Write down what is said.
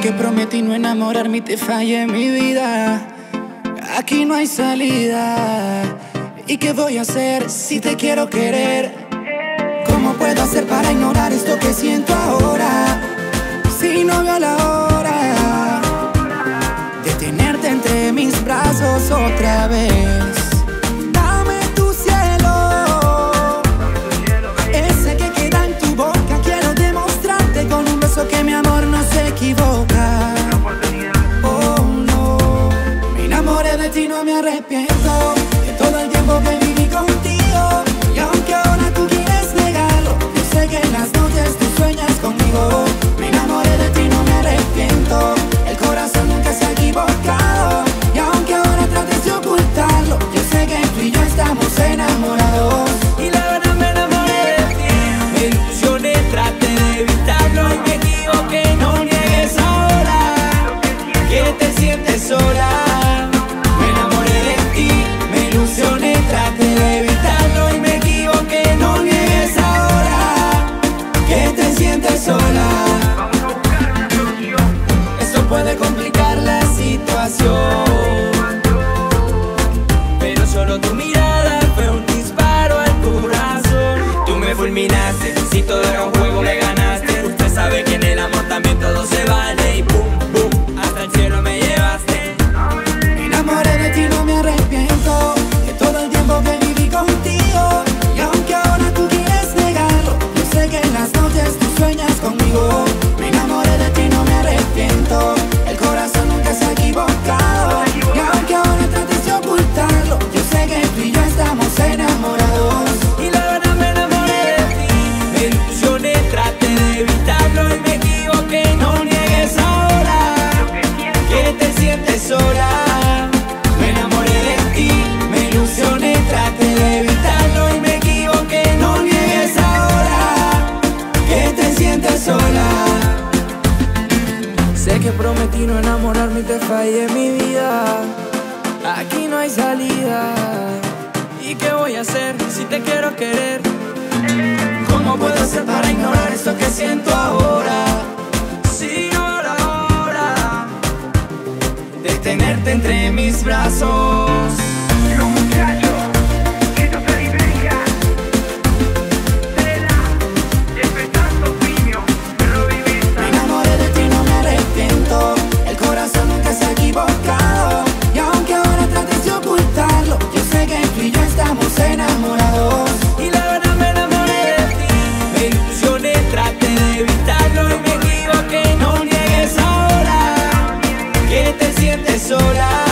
que prometí no enamorarme y te fallé mi vida. Aquí no hay salida. ¿Y qué voy a hacer si te quiero querer? ¿Cómo puedo hacer para ignorar esto que siento ahora? Si no veo la hora arrepiento de todo el tiempo que viví contigo. Y aunque ahora tú quieres negarlo, yo sé que en las noches tú sueñas conmigo. Me enamoré de ti, no me arrepiento. El corazón nunca se ha equivocado. Y aunque ahora trates de ocultarlo, yo sé que tú y yo estamos enamorados. Y la verdad me enamoré de ti Me ilusioné, traté de evitarlo Y me equivoqué, no niegues ahora Que te sientes sola canción. Prometí no enamorarme y te fallé mi vida. Aquí no hay salida. ¿Y qué voy a hacer si te quiero querer? ¿Cómo puedo hacer para ignorar esto que siento ahora? Si no era hora. De tenerte entre mis brazos. Me sientes.